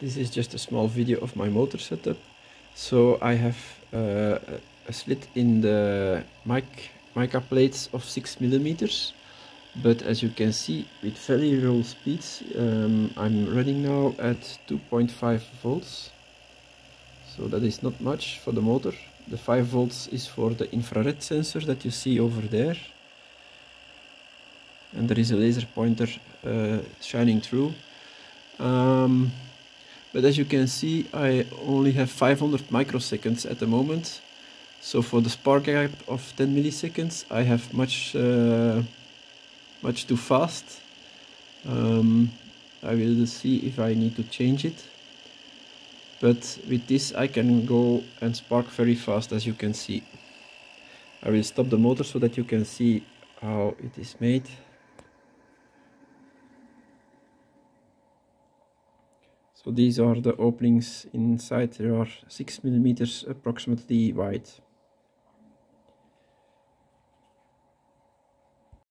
this is just a small video of my motor setup. So I have uh, a slit in the mic mica plates of 6 millimeters. But as you can see with very low speeds um, I'm running now at 2.5 volts. So that is not much for the motor. The 5 volts is for the infrared sensor that you see over there. And there is a laser pointer uh, shining through. Um, but as you can see I only have 500 microseconds at the moment. So for the spark gap of 10 milliseconds I have much uh, much too fast. Um, I will see if I need to change it. But with this I can go and spark very fast as you can see. I will stop the motor so that you can see how it is made So these are the openings inside, they are 6 millimeters approximately wide.